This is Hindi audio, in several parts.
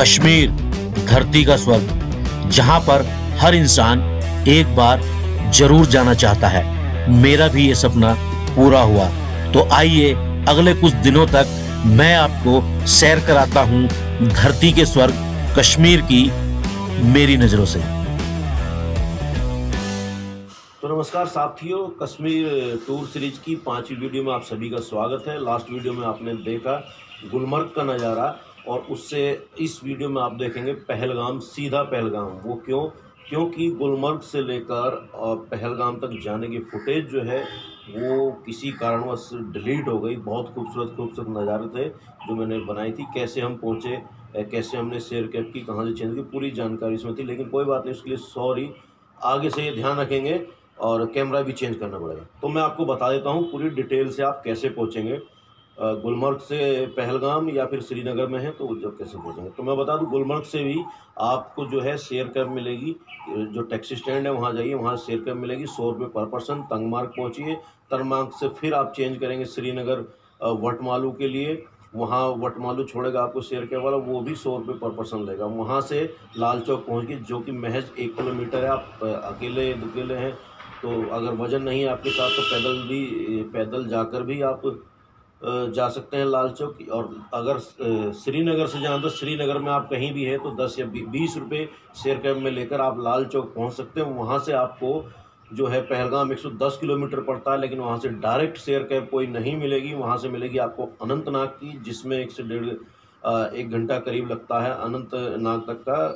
कश्मीर, धरती का स्वर्ग, जहाँ पर हर इंसान एक बार ज़रूर जाना चाहता है। मेरा भी ये सपना पूरा हुआ। तो आइए, अगले कुछ दिनों तक मैं आपको सैर कराता हूँ धरती के स्वर्ग, कश्मीर की मेरी नज़रों से। तो नमस्कार साथियों, कश्मीर टूर सीरीज़ की पांचवी वीडियो में आप सभी का स्वागत है। लास्ट वीडियो में आपने देखा गुलमर्ग का नज़ारा। और उससे इस वीडियो में आप देखेंगे पहलगाम, सीधा पहलगाम। वो क्यों? क्योंकि गुलमर्ग से लेकर पहलगाम तक जाने की फुटेज जो है, वो किसी कारणवश डिलीट हो गई। बहुत खूबसूरत खूबसूरत नज़ारे थे जो मैंने बनाई थी। कैसे हम पहुँचे कैसे हमने शेयर कैप की, कहाँ से चेंज की, पूरी जानकारी इसमें थी। लेकिन कोई बात नहीं, उसके लिए सॉरी आगे से ये ध्यान रखेंगे और कैमरा भी चेंज करना पड़ेगा। तो मैं आपको बता देता हूँ, पूरी डिटेल से आप कैसे पहुँचेंगे। गुलमर्ग से पहलगाम या फिर श्रीनगर में है तो जब कैसे पहुँचेंगे तो मैं बता दूँ, गुलमर्ग से भी आपको जो है शेयर कैब मिलेगी जो टैक्सी स्टैंड है, वहाँ जाइए, वहाँ शेयर कैब मिलेगी, सौ रुपये पर पर्सन, तंगमार्ग पहुँचिए, तंगमार्ग से फिर आप चेंज करेंगे श्रीनगर वटमालू के लिए, वहाँ वटमालू छोड़ेगा आपको शेयर कैब वाला, वो भी सौ रुपये पर पर्सन लेगा। वहाँ से लाल चौक पहुँच गए जो कि महज एक किलोमीटर है, आप अकेले अकेले हैं तो अगर वज़न नहीं है आपके साथ तो पैदल भी पैदल जाकर भी आप जा सकते हैं लाल चौक और अगर श्रीनगर से जाना तो श्रीनगर में आप कहीं भी है तो दस या बीस रुपये शेयर कैब में लेकर आप लाल चौक पहुँच सकते हैं। वहाँ से आपको जो है पहलगाम 110 किलोमीटर पड़ता है, लेकिन वहाँ से डायरेक्ट शेयर कैब कोई नहीं मिलेगी। वहाँ से मिलेगी आपको अनंतनाग की, जिसमें एक से डेढ़ एक घंटा करीब लगता है अनंतनाग तक का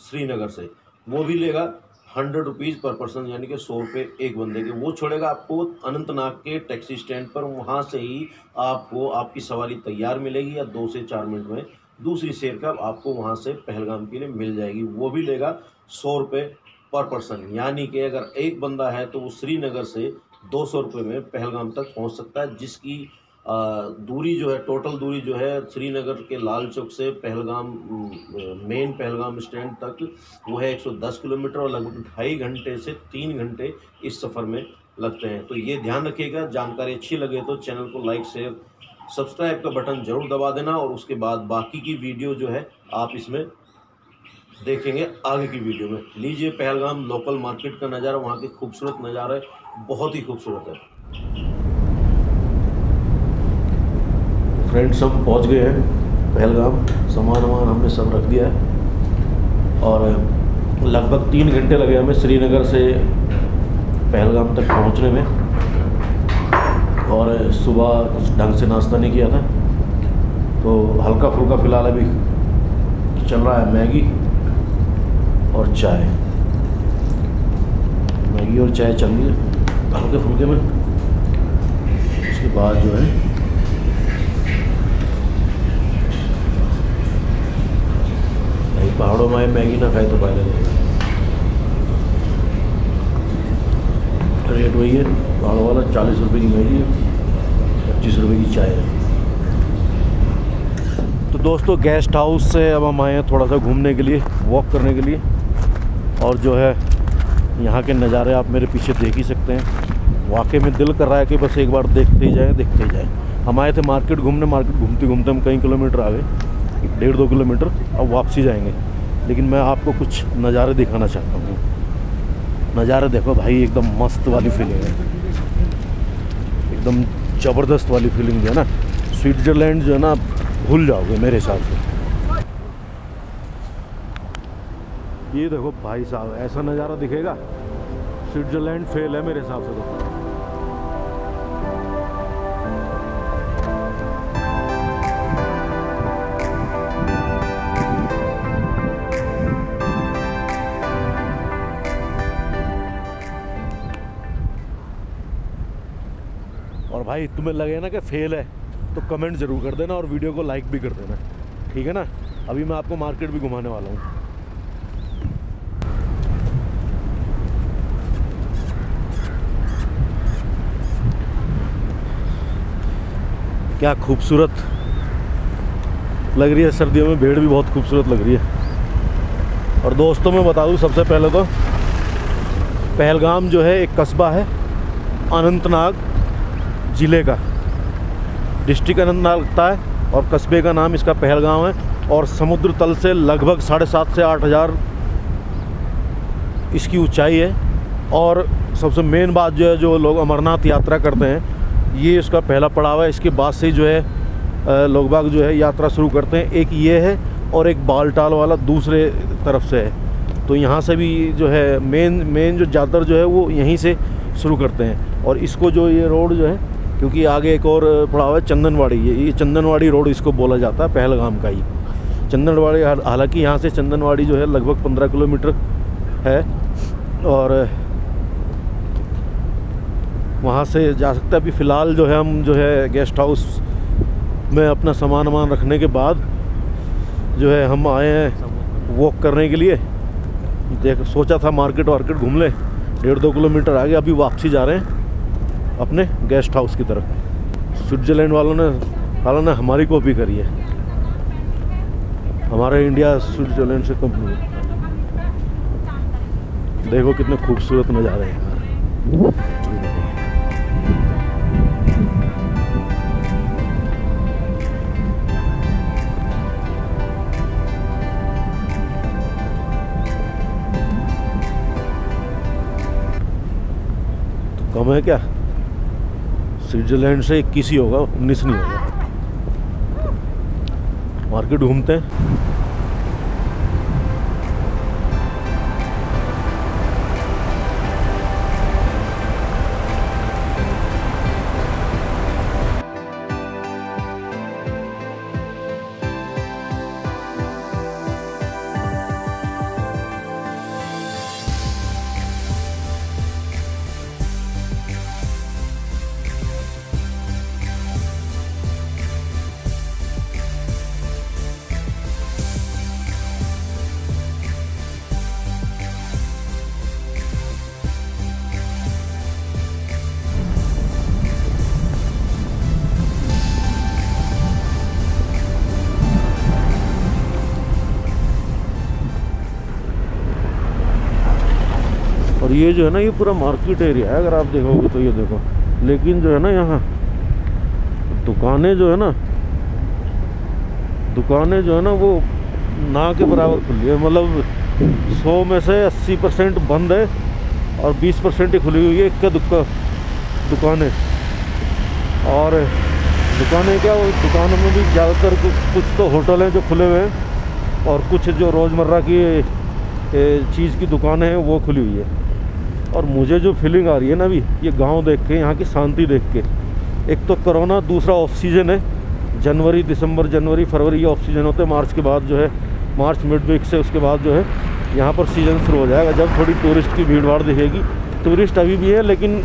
श्रीनगर से। वो भी लेगा। हंड्रेड रुपीज़ पर पर्सन, यानी कि सौ रुपये एक बंदे के, वो छोड़ेगा आपको अनंतनाग के टैक्सी स्टैंड पर। वहाँ से ही आपको आपकी सवारी तैयार मिलेगी या दो से चार मिनट में। दूसरी शेर का आपको वहाँ से पहलगाम के लिए मिल जाएगी। वो भी लेगा सौ रुपये पर पर्सन, यानी कि अगर एक बंदा है तो वो श्रीनगर से दो सौ रुपये में पहलगाम तक पहुँच सकता है, जिसकी दूरी जो है टोटल दूरी जो है, श्रीनगर के लाल चौक से पहलगाम मेन पहलगाम स्टैंड तक वो है 110 किलोमीटर और लगभग ढाई घंटे से तीन घंटे इस सफ़र में लगते हैं। तो ये ध्यान रखिएगा, जानकारी अच्छी लगे तो चैनल को लाइक शेयर सब्सक्राइब का बटन ज़रूर दबा देना और उसके बाद बाकी की वीडियो जो है, आप इसमें देखेंगे आगे की वीडियो में। लीजिए पहलगाम लोकल मार्केट का नज़ारा, वहाँ के खूबसूरत नज़ारा, बहुत ही खूबसूरत है। फ्रेंड्स हम पहुँच गए हैं, पहलगाम। सामान वामान हमने सब रख दिया है। और, लगभग तीन घंटे लगे हमें श्रीनगर से पहलगाम तक पहुँचने में। और, सुबह कुछ ढंग से नाश्ता नहीं किया था। तो हल्का फुल्का फ़िलहाल अभी चल रहा है मैगी और चाय। मैगी और चाय चल रही है, हल्के फुल्के में। उसके बाद जो है पहाड़ों में मैगी ना खाए तो फ़ायदा नहीं। रेट वही है, पहाड़ों वाला चालीस रुपए की मैगी है, पच्चीस रुपए की चाय है। तो दोस्तों, गेस्ट हाउस से अब हम आए हैं थोड़ा सा घूमने के लिए वॉक करने के लिए। और जो है, यहाँ के नज़ारे आप मेरे पीछे देख ही सकते हैं। वाकई में दिल कर रहा है कि बस एक बार देखते ही जाएँ, देखते ही जाएँ। हम आए थे मार्केट घूमने, मार्केट घूमते घूमते हम कई किलोमीटर आ गए डेढ़ दो किलोमीटर, अब वापसी जाएँगे। लेकिन मैं आपको कुछ नज़ारे दिखाना चाहता हूँ। नज़ारे देखो भाई, एकदम मस्त वाली फीलिंग है। एकदम ज़बरदस्त वाली फीलिंग है ना, स्विट्ज़रलैंड जो है ना भूल जाओगे मेरे हिसाब से। ये देखो भाई साहब, ऐसा नज़ारा दिखेगा? स्विट्ज़रलैंड फेल है मेरे हिसाब से तो। भाई, तुम्हें लगे ना कि फेल है तो कमेंट ज़रूर कर देना और वीडियो को लाइक भी कर देना, ठीक है ना? अभी मैं आपको मार्केट भी घुमाने वाला हूँ। क्या खूबसूरत लग रही है, सर्दियों में भीड़ भी बहुत खूबसूरत लग रही है। और दोस्तों, मैं बता दूँ सबसे पहले तो पहलगाम जो है, एक कस्बा है, अनंतनाग। ज़िले का। डिस्ट्रिक्ट अनंतनाग लगता है और कस्बे का नाम इसका पहलगाम है और समुद्र तल से लगभग साढ़े सात से आठ हज़ार इसकी ऊंचाई है। और सबसे मेन बात जो है, जो लोग अमरनाथ यात्रा करते हैं, ये इसका पहला पड़ाव है। इसके बाद से जो है लोग बाग जो है, यात्रा शुरू करते हैं। एक ये है और एक बालटाल वाला दूसरे तरफ़ से है। तो यहाँ से भी जो है, मेन मेन जो ज़्यादातर जो है, वो यहीं से शुरू करते हैं। और इसको जो ये रोड जो है क्योंकि आगे एक और पड़ाव है, चंदनवाड़ी। ये चंदनवाड़ी रोड इसको बोला जाता है, पहलगाम का ही। चंदनवाड़ी हालाँकि यहाँ से चंदनवाड़ी जो है, लगभग पंद्रह किलोमीटर है और वहाँ से जा सकते हैं। अभी फ़िलहाल जो है, हम जो है, गेस्ट हाउस में अपना सामान वामान रखने के बाद जो है, हम आए हैं वॉक करने के लिए। देख, सोचा था मार्केट वार्केट घूम लें। डेढ़ दो किलोमीटर आगे अभी वापसी जा रहे हैं। अपने गेस्ट हाउस की तरफ़। स्विट्ज़रलैंड वालों ने वालों ने हमारी कॉपी करी है। हमारे इंडिया स्विट्ज़रलैंड से है। देखो कितने खूबसूरत नज़ारे हैं कम है क्या? स्विट्ज़रलैंड से इक्कीस ही होगा उन्नीस नहीं होगा। मार्केट घूमते हैं। ये जो है ना, ये पूरा मार्केट एरिया है, अगर आप देखोगे तो ये देखो। लेकिन जो है ना यहाँ, दुकानें जो है ना, दुकानें जो है ना वो ना के बराबर खुली है। मतलब सौ में से अस्सी परसेंट बंद है और बीस परसेंट ही खुली हुई है इक्का दुक्का दुकानें। और दुकानें क्या, वो दुकानों में भी ज़्यादातर कुछ तो होटल हैं जो खुले हुए हैं और कुछ जो रोज़मर्रा की चीज़ की दुकानें हैं, वो खुली हुई है। और मुझे जो फीलिंग आ रही है ना अभी, ये गाँव देख के, यहाँ की शांति देख के, एक तो कोरोना दूसरा ऑफ़ सीज़न है। जनवरी, दिसंबर, जनवरी, फरवरी, ये ऑफ़ सीज़न होते हैं। मार्च के बाद जो है, मार्च मिड वीक से उसके बाद जो है, यहाँ पर सीज़न शुरू हो जाएगा। जब थोड़ी टूरिस्ट की भीड़ भाड़ दिखेगी। टूरिस्ट अभी भी है, लेकिन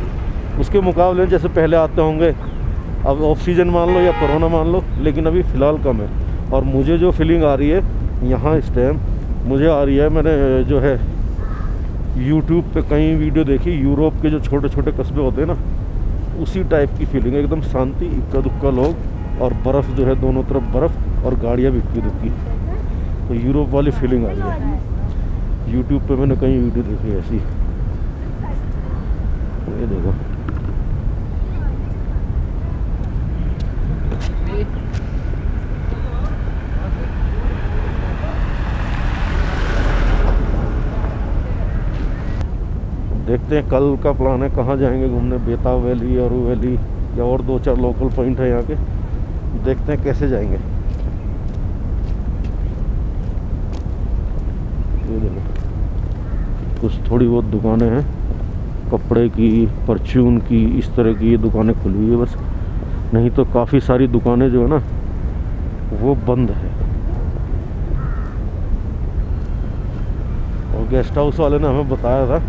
उसके मुकाबले जैसे पहले आते होंगे, अब ऑफ़ सीज़न मान लो या कोरोना मान लो, लेकिन अभी फ़िलहाल कम है। और मुझे जो फीलिंग आ रही है, यहाँ इस टाइम मुझे आ रही है, मैंने जो है यूट्यूब पे कई वीडियो देखी यूरोप के जो छोटे छोटे कस्बे होते हैं ना, उसी टाइप की फीलिंग है, एकदम शांति इक्का दुक्का लोग और बर्फ़ जो है दोनों तरफ़ बर्फ़ और गाड़ियाँ भी इक्की दुक्की तो यूरोप वाली फीलिंग आ रही है। यूट्यूब पे मैंने कई वीडियो देखी ऐसी। ये देखो। देखते हैं कल का प्लान है, कहाँ जाएँगे घूमने? बेताब वैली, अरू वैली, या और दो चार लोकल पॉइंट है यहाँ के। देखते हैं कैसे जाएँगे। कुछ थोड़ी बहुत दुकानें हैं। कपड़े की, परचून की, इस तरह की ये दुकानें खुली हुई है बस। नहीं तो काफ़ी सारी दुकानें जो है ना, वो बंद है। और गेस्ट हाउस वाले ने हमें बताया था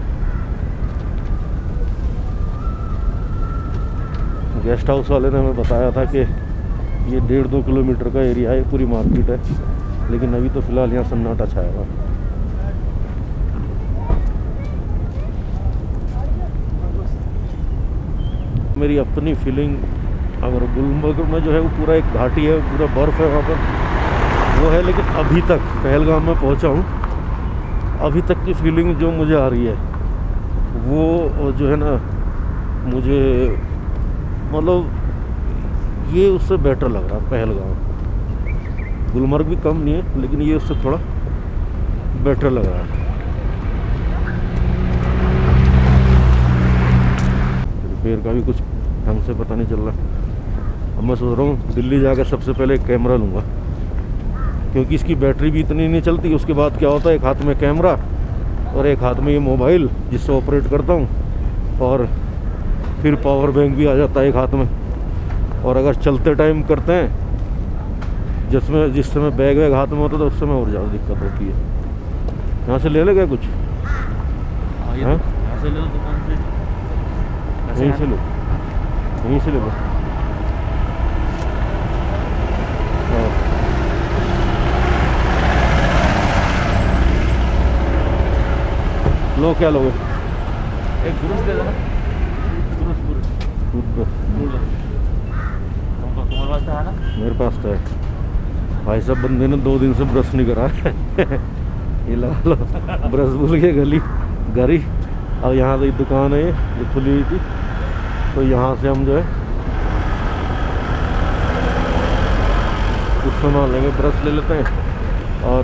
गेस्ट हाउस वाले ने हमें बताया था कि ये डेढ़ दो किलोमीटर का एरिया है, पूरी मार्केट है, लेकिन अभी तो फ़िलहाल यहाँ सन्नाटा छाया हुआ मेरी अपनी फीलिंग अगर गुलमर्ग में जो है वो पूरा एक घाटी है, पूरा बर्फ़ है वहाँ पर, वो है, लेकिन अभी तक पहलगाम में पहुँचा हूँ, अभी तक की फीलिंग जो मुझे आ रही है, वो जो है ना, मुझे मतलब ये उससे बेटर लग रहा है पहलगाम गुलमर्ग भी कम नहीं है, लेकिन ये उससे थोड़ा बेटर लग रहा है। रिपेयर का भी कुछ ढंग से पता नहीं चल रहा। अब मैं सोच रहा हूँ, दिल्ली जाकर सबसे पहले कैमरा लूँगा। क्योंकि इसकी बैटरी भी इतनी नहीं चलती, उसके बाद क्या होता है, एक हाथ में कैमरा और एक हाथ में ये मोबाइल जिससे ऑपरेट करता हूँ। और फिर पावर बैंक भी आ जाता है एक हाथ में। और अगर चलते टाइम करते हैं जिसमें जिस समय बैग वैग हाथ में होता है तो उस समय और ज़्यादा दिक्कत होती है। यहाँ से ले ले गए कुछ? हाँ, हाँ? तो यहाँ से ले लो दुकान से। यहीं से लो। यहीं से ले लो। हाँ। लो क्या लोगे? एक ब्रश दे देना टूथब्रश तुमको तुम्हारे पास तो है ना मेरे पास तो है। भाई साहब बंदे ने दो दिन से ब्रश नहीं करा। ये लगा लो ब्रश भूल गए गली ही अब यहाँ से दुकान है ये खुली हुई थी। तो यहाँ से हम जो है कुछ सामान लेंगे ब्रश ले लेते हैं। और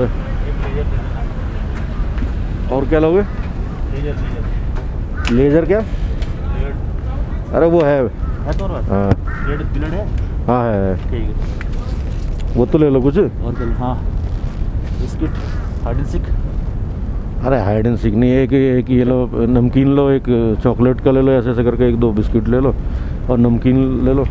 और क्या लोगे? लेजर लेजर लेजर क्या? अरे वो है। है पास हाँ। है। हाँ है, है। है। वो तो ले लो कुछ। और हाँ। बिस्किट हार्ड एंड सिक अरे हाइड एंड सीख नहीं एक एक ये लो नमकीन लो एक चॉकलेट का ले लो ऐसे ऐसे करके एक दो बिस्किट ले लो और नमकीन ले लो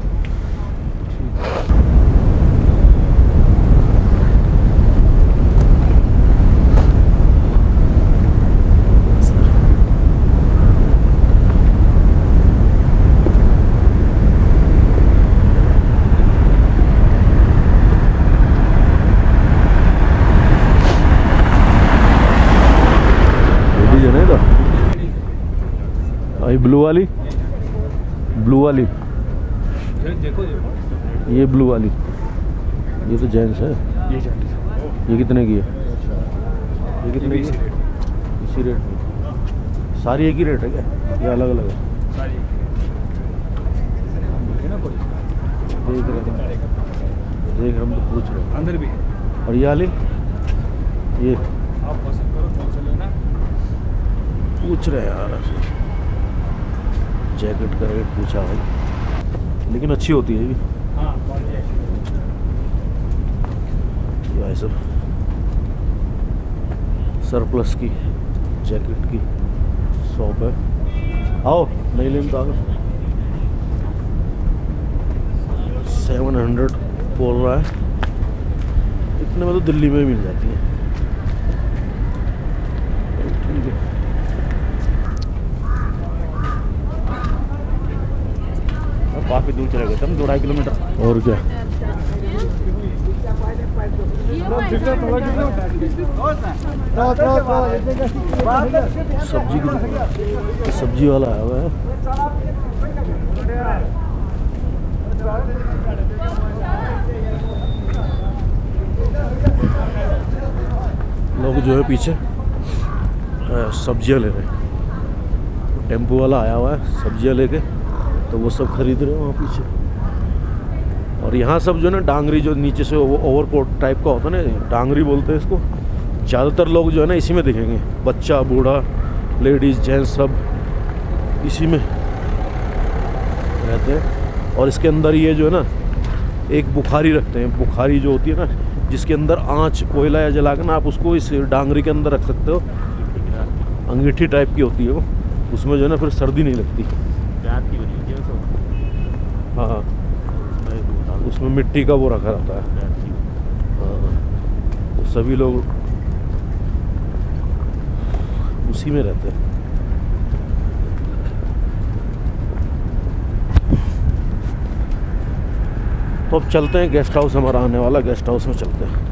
लेडीज़ है ना इधर ये ब्लू वाली। ब्लू वाली। ये ब्लू वाली। ये तो जेंट्स है। ये ये कितने की है? ये कितने की है? इसी रेट में। सारी एक ही रेट है क्या? ये अलग अलग है। देख रहे देख रहे हम तो पूछ रहे अंदर भी और ये वाली? ये। आप पसंद करो कौन सा लेना पूछ रहे हैं यार जैकेट का रेट पूछा भाई। लेकिन अच्छी होती है ये भी। हाँ भाई सब। सरप्लस की जैकेट की शॉप है। आओ नहीं लेन तो सेवन हंड्रेड बोल रहा है। इतने में तो दिल्ली में मिल जाती है। ठीक है। काफ़ी दूर चले गए थे हम, दो ढाई किलोमीटर। और क्या? सब्ज़ी की सब्ज़ी वाला आया हुआ लोग जो है पीछे सब्ज़ियाँ ले रहे हैं। टेंपो वाला आया हुआ है, सब्ज़ियाँ लेके। तो वो सब खरीद रहे हैं वहाँ पीछे। और यहाँ सब जो है ना, डांगरी जो नीचे से वो ओवरकोट टाइप का होता है ना, डांगरी बोलते हैं इसको। ज़्यादातर लोग जो है ना, इसी में दिखेंगे। बच्चा, बूढ़ा, लेडीज़, जेंट्स सब इसी में रहते हैं। और इसके अंदर ये जो है ना, एक बुखारी रखते हैं। बुखारी जो होती है ना, जिसके अंदर आँच, कोयला या जला के ना, आप उसको इस डांगरी के अंदर रख सकते हो। अंगीठी टाइप की होती है वो। उसमें जो है ना, फिर सर्दी नहीं लगती। होती है हाँ दो, उसमें मिट्टी का वो रखा रहता है। हाँ, तो सभी लोग उसी में रहते हैं। तो अब चलते हैं गेस्ट हाउस हमारा आने वाला गेस्ट हाउस में चलते हैं।